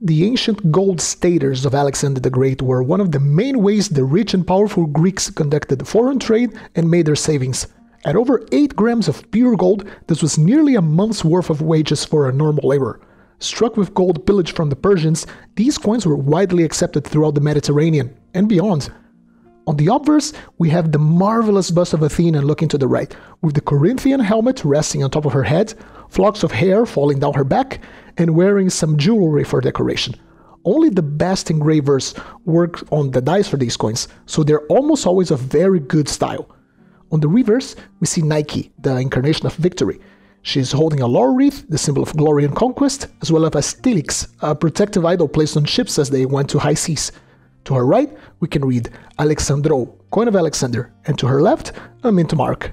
The ancient gold staters of Alexander the Great were one of the main ways the rich and powerful Greeks conducted foreign trade and made their savings. At over 8 grams of pure gold, this was nearly a month's worth of wages for a normal laborer. Struck with gold pillage from the Persians, these coins were widely accepted throughout the Mediterranean and beyond. On the obverse, we have the marvelous bust of Athena looking to the right, with the Corinthian helmet resting on top of her head, flocks of hair falling down her back, and wearing some jewelry for decoration. Only the best engravers work on the dies for these coins, so they're almost always of very good style. On the reverse, we see Nike, the incarnation of victory. She's holding a laurel wreath, the symbol of glory and conquest, as well as a stylis, a protective idol placed on ships as they went to high seas. To her right, we can read Alexandrou, coin of Alexander, and to her left, a mint mark,